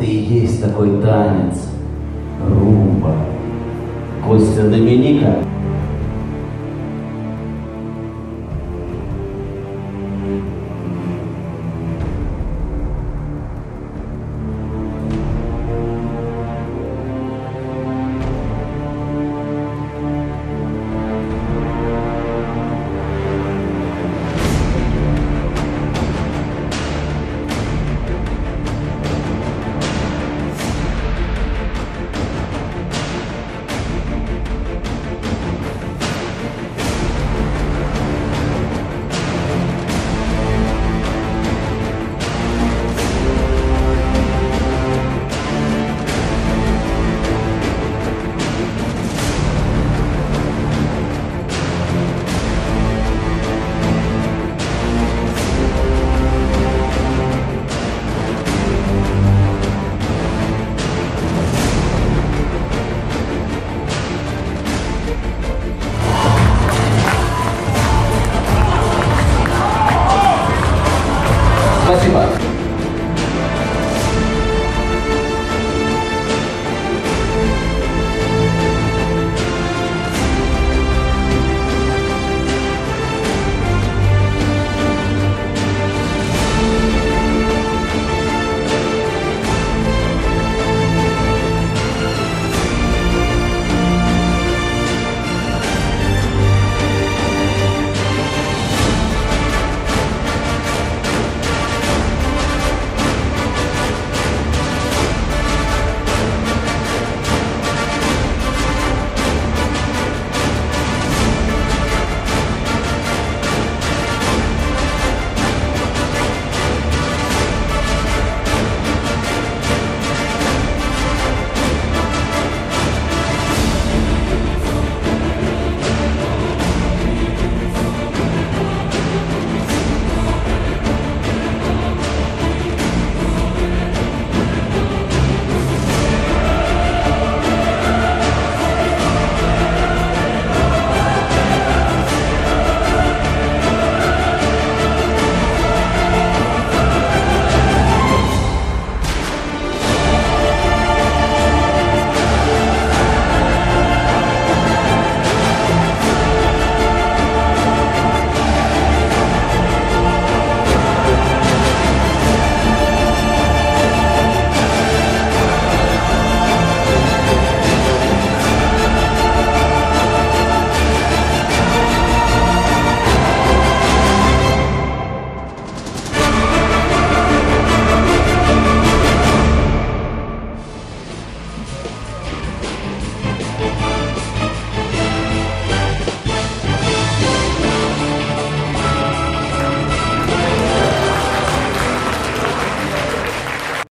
Это и есть такой танец. Румба. Костя Доминика